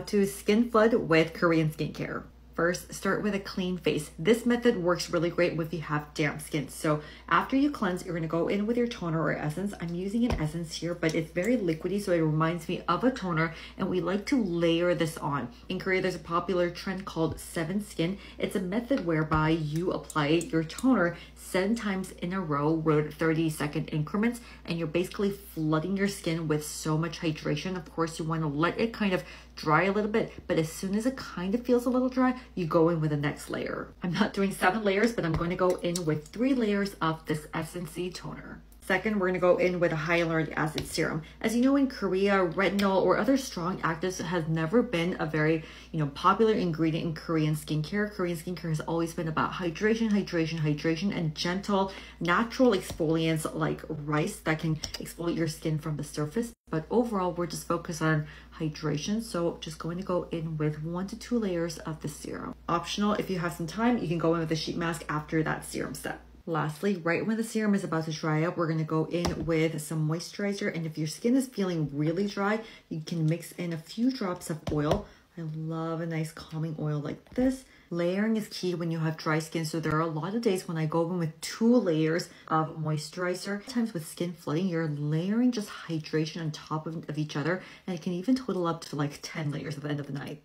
to Skin Flood with Korean Skincare. First, start with a clean face. This method works really great if you have damp skin. So after you cleanse, you're gonna go in with your toner or essence. I'm using an essence here, but it's very liquidy, so it reminds me of a toner, and we like to layer this on. In Korea, there's a popular trend called seven skin. It's a method whereby you apply your toner seven times in a row with 30 second increments, and you're basically flooding your skin with so much hydration. Of course, you wanna let it kind of dry a little bit, but as soon as it kind of feels a little dry, you go in with the next layer. I'm not doing seven layers, but I'm going to go in with three layers of this Essence toner. Second, we're going to go in with a hyaluronic acid serum. As you know, in Korea, retinol or other strong actives has never been a very, you know, popular ingredient in Korean skincare. Korean skincare has always been about hydration, hydration, hydration, and gentle, natural exfoliants like rice that can exfoliate your skin from the surface. But overall, we're just focused on hydration. So just going to go in with one to two layers of the serum. Optional, if you have some time, you can go in with a sheet mask after that serum step. Lastly, right when the serum is about to dry up, we're going to go in with some moisturizer. And if your skin is feeling really dry, you can mix in a few drops of oil. I love a nice calming oil like this. Layering is key when you have dry skin. So there are a lot of days when I go in with two layers of moisturizer. Sometimes with skin flooding, you're layering just hydration on top of, of each other. And it can even total up to like 10 layers at the end of the night.